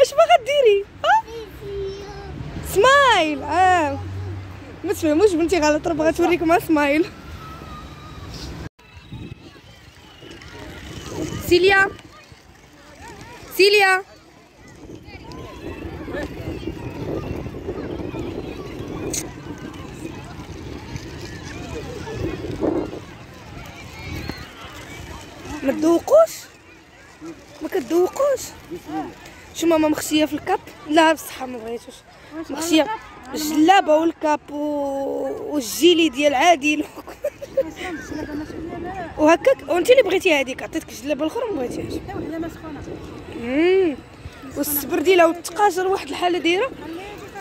اش باغا ديري سمايل آه. ما تفهموش بنتي غلط راه بغات توريكم سمايل سيليا. سيليا. ما تذوقوش؟ ما كتذوقوش؟ شو ماما مخشية في الكاب؟ لا بصح ما بغيتوش. مخشية الجلابة والكاب. والجيلي ديال عادل وهكاك. وانت اللي بغيتي هذيك عطيتك الجلابه الأخرى ما بغيتيهاش. امم والسبرديله والتقاشر واحد الحالة دايرة.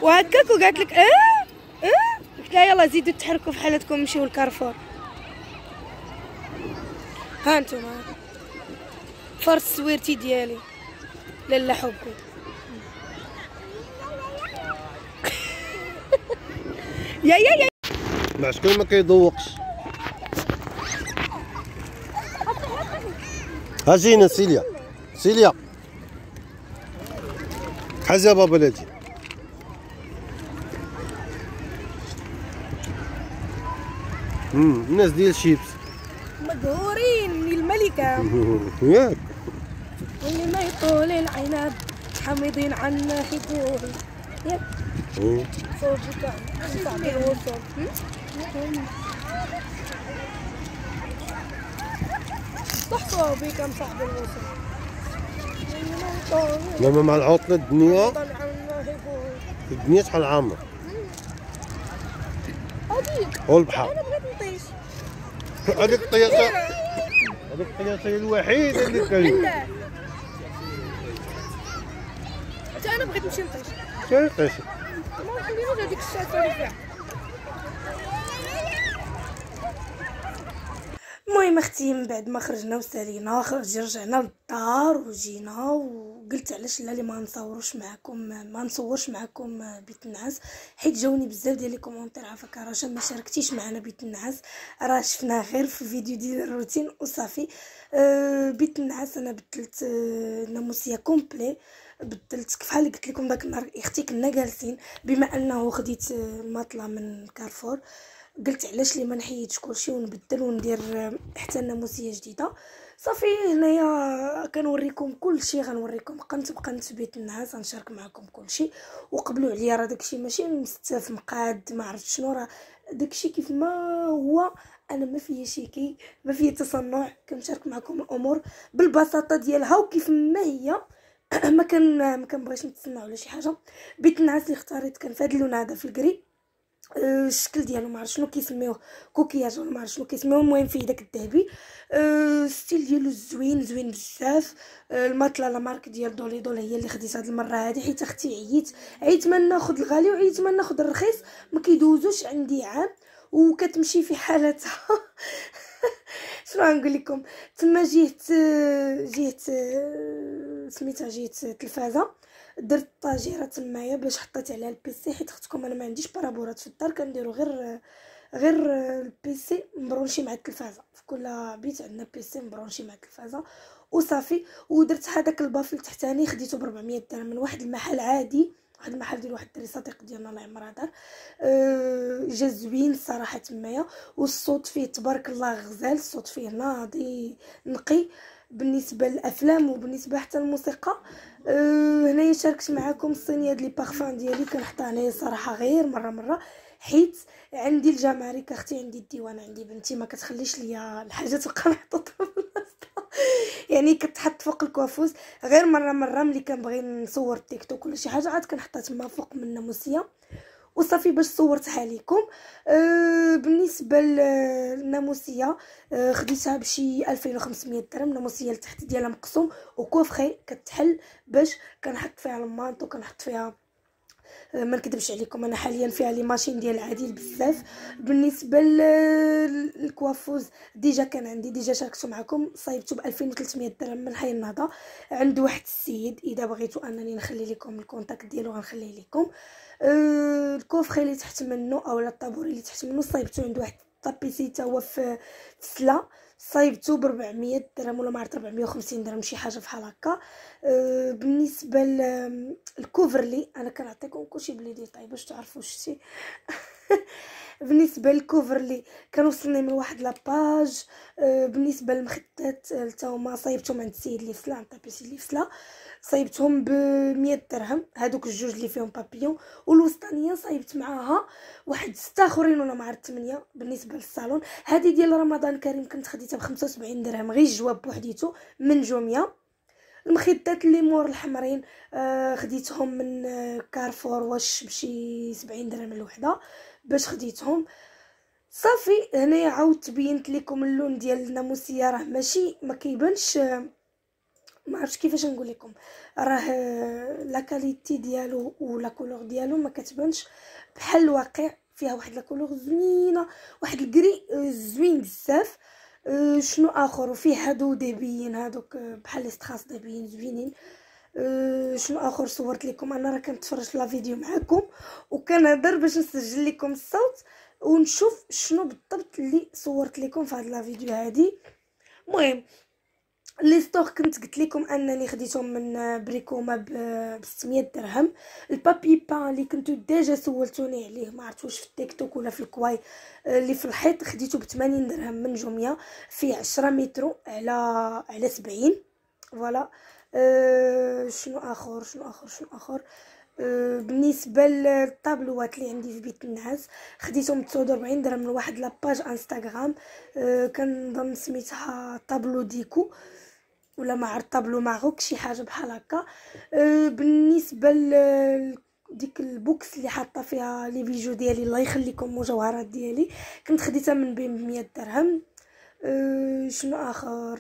وهكاك وقالت لك آه آه. قلت لها يلا زيدوا تحركوا في حالتكم نمشيو للكارفور ها أنتم فرس سويرتي ديالي لالا حبي. يا يا يا. مع شكون ما كيذوقش؟ اجينا سيليا. سيليا. حاجة بابا امم الناس ديال شيبس. مقهورين من الملكة. ياك. واللي ما يطول العنب حامضين عنا صعب الوصول صح صوبي كم صعب الوصول لما مع العطلة الدنيا؟ الدنيا شحال عامرة هذيك والبحر أنا بغيت نطيش هذيك الطياسة هذيك الطياسة هي الوحيدة اللي كاينة نطيش ما هذيك اللي فيها المهم أختي من بعد ما خرجنا وسالينا خرج رجعنا للدار وجينا وقلت علاش لا لي ما نصورش معكم ما نصورش معكم بيت النعاس حيت جاوني بزاف ديال les commentaires عافاك رشا ما شاركتيش معنا بيت النعاس راه شفناه غير في الفيديو ديال الروتين وصافي أه بيت النعاس أنا بدلت ناموسيه complet بدلت كيف اللي قلت لكم داك النهار أختي كنا جالسين بما انه خديت آه، الماطله من كارفور قلت علاش لي ما نحيدش كلشي ونبدل وندير آه، حتى ناموسيه جديدة. صافي هنايا كنوريكم كلشي غنوريكم قنت بقنت بيت النعاس غنشارك معكم كلشي. وقبلوا عليا راه داكشي ماشي مستف مقاد ما عرفت شنو راه داكشي كيف ما هو أنا ما فيا chiqué ما فيا تصنع. كنشارك معكم الأمور بالبساطة ديالها وكيف ما هي. ما كان ما كنبغيش نتصنع ولا شي حاجة. بيت النعاس اللي اختاريت كان هذا اللون هذا في ال gris أه، الشكل ديالو ما عرفت شنو كيسميوه. كوكياج ولا ما عرفت شنو كيسميوه. المهم فيه داك الذهبي أه، ال style ديالو زوين زوين بزاف. أه، الماطلة la marque ديال Dolidol هي اللي خديت هاد المرة هادي. حيت أختي عييت. عييت ما ناخذ الغالي وعييت ما ناخذ الرخيص. ما كيدوزوش عندي عام. وكتمشي في حالتها. شنو غنقول لكم؟ تما جيت جيت سميتها جيت تلفازة درت étagère تمايا باش حطيت عليها ال PC حيت اختكم أنا ما عنديش بارابولات في الدار كنديرو غير غير ال PC مبرونشي مع التلفازة. في كل بيت عندنا PC مبرونشي مع التلفازة. وصافي ودرت هذاك البافل تحتاني خديته ب 400 درهم من واحد المحل عادي. واحد المحل ديال واحد الدري صديق ديالنا الله يعمرها دار أه جا زوين الصراحه تمايا والصوت فيه تبارك الله غزال الصوت فيه ناضي نقي. بالنسبة للأفلام وبالنسبة حتى للموسيقى أه هنايا شاركت معكم الصينية ديال لي بارفان ديالي كنحطها هنايا صراحة غير مرة مرة. حيت عندي الجمارك أختي عندي الديوان عندي بنتي ما كتخليش ليا الحاجة تبقى محطوطه يعني كتحط فوق الكوافوس غير مرة مرة ملي كنبغي نصور تيك توك ولا شي حاجة عاد كنحطها تما فوق من الناموسيه وصافي باش صورتها لكم أه بالنسبة للناموسية أه خديتها بشي 2500 درهم. ناموسية لتحت ديالها مقسوم وكوفخي كتحل باش كنحط فيها المانطو كنحط فيها ما نكذبش عليكم أنا حاليا فيها لي ماشين ديال العديل بزاف. بالنسبة للكوافوز déjà كان عندي déjà شاركته معكم صايبته ب 2300 درهم من حي النهضة. عند واحد السيد إذا بغيتوا أنني نخلي لكم ال contact ديالو غنخليه لكم. أه ال coffret اللي تحت منه اولا ال tabouret اللي تحت منه صايبته عند واحد tapissier تا هو في في سلا صايبته ب 400 درهم ولا ما عرفت 450 درهم شي حاجة بحال هكا. أه بالنسبة لل couvre-lit أنا كنعطيكم كلشي ب les détails باش تعرفوا شتي. بالنسبة لل couvre-lit كان وصلني من واحد la page أه بالنسبة للمخدات حتى هما صايبتهم عند السيد اللي فسلا عند السيد اللي فسلا صايبتهم ب 100 درهم هادوك الجوج اللي فيهم بابيون والوسطانية صايبت معاها واحد ستة آخرين ولا ما عرفت 8 بالنسبة للصالون. هذه ديال رمضان كريم كنت خديتها ب 75 درهم غير الجوا بوحديتو من جوميا المخدات اللي مور الحمرين آه خديتهم من آه كارفور واش بشي 70 درهم الوحده باش خديتهم. صافي هنايا عاودت بينت لكم اللون ديال الناموسية راه ماشي ما كيبانش آه ما عرفتش كيفاش نقول لكم. راه la qualité ديالو و la couleur ديالو ما كتبانش. بحال الواقع فيها واحد la couleur زوينة واحد الكري زوين بزاف. شنو آخر؟ وفيه هادو des pierres هادوك بحال les strass des pierres زوينين. شنو آخر؟ صورت لكم. أنا راه كنتفرج la vidéo معكم وكنهضر باش نسجل لكم الصوت ونشوف شنو بالضبط اللي صورت لكم في هاد la vidéo هادي. المهم les stores كنت قلت لكم أنني خديتهم من بريكوما ب 600 درهم. ال papier peint اللي كنتو déjà سولتوني عليه ما عرفتوش في التيك توك ولا في ال Kwai اللي في الحيط خديته ب 80 درهم من جوميا فيه 10 متر على على 70 voilà. أه شنو آخر شنو آخر شنو آخر؟ أه بالنسبة للطابلوات اللي عندي في بيت النعاس خديتهم ب 49 درهم من واحد la page انستغرام. أه كنظن سميتها Tableau Déco. ولا ما عرفت Tableau Maroc شي حاجة بحال هكا. أه بالنسبة ديك ال box اللي حاطة فيها les bijoux ديالي الله يخليكم مجوهرات ديالي. كنت خديتها من بين ب 100 درهم. أه شنو آخر؟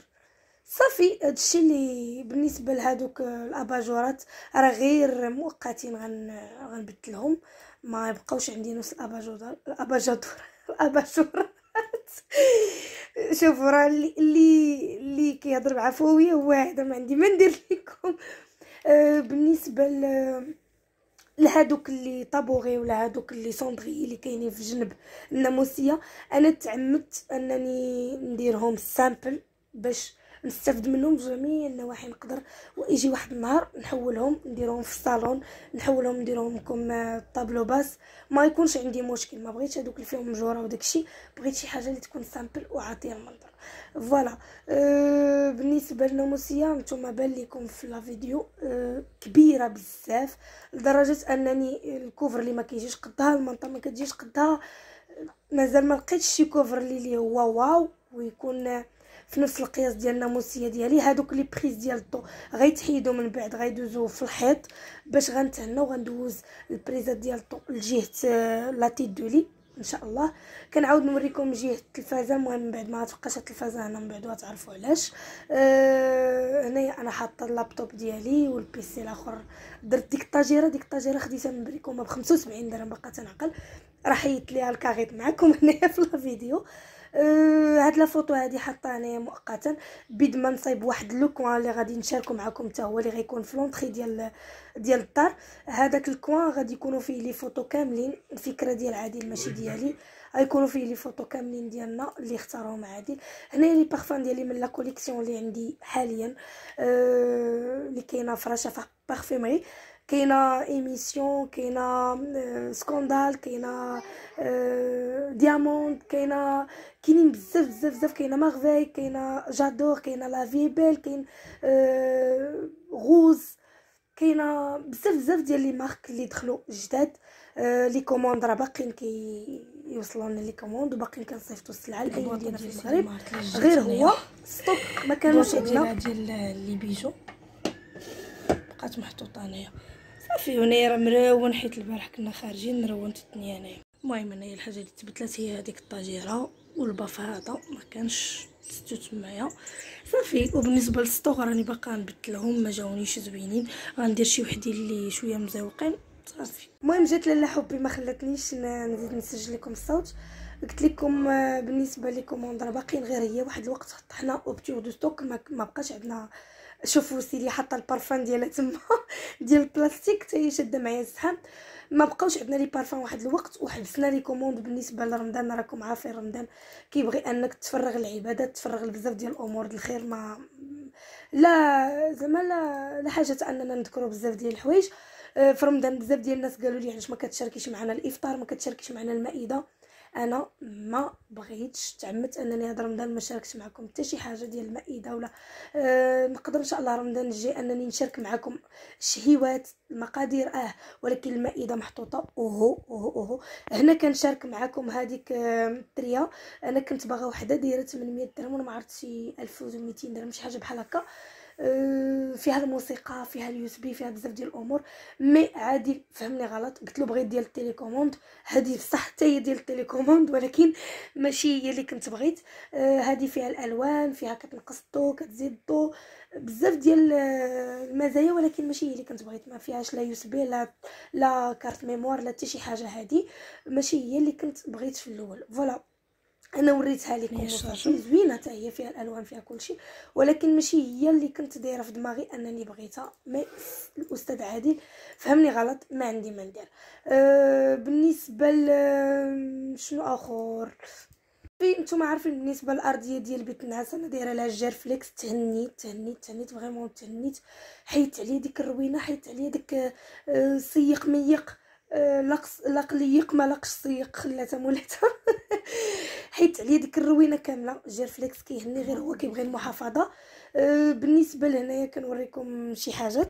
صافي هادشي اللي بالنسبة لهادوك الأباجورات راه غير مؤقتين غن غنبدلهم. ما يبقاوش عندي نفس الاباجور الاباجور الأباجورات. شوفوا راه اللي اللي, اللي كيهضر بعفويه هو هذا ما عندي ما ندير لكم. آه بالنسبة ل لهادوك les tabourets ولا هادوك اللي سوندغي اللي كاينين في جنب الناموسية أنا تعمدت أنني نديرهم simple باش نستافد منهم بجميع النواحي نقدر ويجي واحد النهار نحولهم نديرهم في الصالون نحولهم نديرهم comme table basse. ما يكونش عندي مشكل ما بغيتش هذوك اللي فيهم مجوره وداكشي بغيت شي حاجة اللي تكون simple وعاطيه المنظر. voilà أه بالنسبة للناموسيه نتوما بان لكم في la vidéo أه كبيرة بزاف لدرجة أنني ال couvre-lit ما كيجيش قدها المانطة ما كتجيش قدها مازال ما لقيتش شي couvre-lit هو waouh ويكون في نفس القياس ديال الناموسية ديالي. هادوك les prises ديال الضو غيتحيدوا من بعد غيدوزو في الحيط. باش غنتهنى وغندوز البريزات ديال الضو لجهه la tête de lit إن شاء الله. كنعاود نوريكم جهة التلفازة. المهم من بعد ما تبقاش التلفازه هنا من بعد غتعرفوا علاش. أه هنايا أنا حاطة اللابتوب ديالي وال PC الآخر. درت ديك ال étagère ديك ال étagère خديتها من بريكوما ب 75 درهم باقا تنعقل. راه حيت ليها الكاريط معكم هنايا في la vidéo. أه هاد la photo هادي حاطه انايا مؤقتا. بيد ما نصايب واحد le coin اللي غادي نشاركو معكم حتى هو اللي غيكون في l'entrée ديال ديال الدار. هذاك ال coin غادي يكونوا فيه les photos كاملين. الفكرة ديال عادل ماشي ديالي. غيكونوا فيه les photos كاملين ديالنا اللي اختارهم عادل. هنايا les parfums ديالي من la collection اللي عندي حاليا أه اللي كاينة في رشا بارفيمري. كاينة ايميسيون كاينة سكوندال كاينة دياموند كاينة كاينين بزاف بزاف بزاف كاينة مارفاي كاينة جادور كاينة لا في بيل كاين غوز كاينة بزاف بزاف ديال لي مارك اللي دخلوا جداد لي كوموند راه باقيين كي يوصلونا لي كوموند وباقيين كنصيفطوا السلعه لاي ديالنا في المغرب غير هو stock ما كانوش عندنا ديال les bijoux بقات محطوطه هنايا صافي هنايا راه مرون حيت البارح كنا خارجين مرونت الدنيا هنايا. المهم هنايا الحاجة اللي تبدلات هي هذيك ال étagère وال pouf هذا. ما كانش تستو تمايا. صافي وبالنسبة لل stores راني باقا نبدلهم ما جاونيش زوينين. غندير شي وحدين اللي شوية مزوقين. صافي. المهم جات لاله حبي ما خلاتنيش نزيد نسجل لكم الصوت. قلت لكم بالنسبة لكم باقيين غير هي. واحد الوقت طحنا en rupture de stock ما بقاش عندنا شوفوا سيلي حاطة البارفان ديالها تما ديال البلاستيك حتى هي شادة معايا الزحام ما بقاوش عندنا les parfums واحد الوقت وحبسنا les commandes بالنسبة لرمضان. راكم عارفين رمضان كيبغي أنك تفرغ العبادات تفرغ بزاف ديال الأمور الخير. ما لا زعما لا لا حاجة أننا نذكروا بزاف ديال الحوايج. آه، في رمضان بزاف ديال الناس قالوا لي علاش ما كتشاركيش معنا الإفطار ما كتشاركيش معنا المائدة؟ أنا ما بغيتش تعمدت أنني هذا رمضان ما شاركتش معكم حتى شي حاجة ديال المائدة ولا أه نقدر إن شاء الله رمضان الجاي أنني نشارك معكم الشهيوات المقادير آه ولكن المائدة محطوطة أوهو أوهو أوهو. هنا كنشارك معكم هذيك التريا أنا كنت باغا وحدة دايرة 800 درهم ولا ما عرفتش 1200 درهم شي حاجة بحال هكا. آه، فيها الموسيقى فيها ال USB فيها بزاف ديال الأمور. mais عادي فهمني غلط. قلت له بغيت ديال ال télécommande هذه بصح حتى هي ديال ال télécommande ولكن ماشي هي اللي كنت بغيت. آه، هذه فيها الألوان فيها كتنقص الضو كتزيد الضو بزاف ديال آه، المزايا ولكن ماشي هي اللي كنت بغيت. ما فيهاش لا USB لا la carte mémoire لا حتى شي حاجة هذه ماشي هي اللي كنت بغيت في الأول. voilà أنا وريتها لكم زوينة حتى هي فيها الألوان فيها كلشي ولكن ماشي هي اللي كنت دايرة في دماغي أنني بغيتها. mais الأستاذ عادل فهمني غلط ما عندي ما ندير. أه بالنسبة ل شنو آخر؟ في نتوما عارفين بالنسبة للأرضية ديال بيت النعاس أنا دايرة لها Gerflex تهنيت تهنيت تهنيت vraiment تهنيت. حيت عليا ديك الروينة حيت عليا ديك سيق ميق. أه لقص لقليق ما لقش سيق خلاتها مولاتها. حيت عليا ديك الروينة كاملة. Gerflex كيهني غير هو كيبغي المحافظة. أه بالنسبة لهنايا كنوريكم شي حاجات.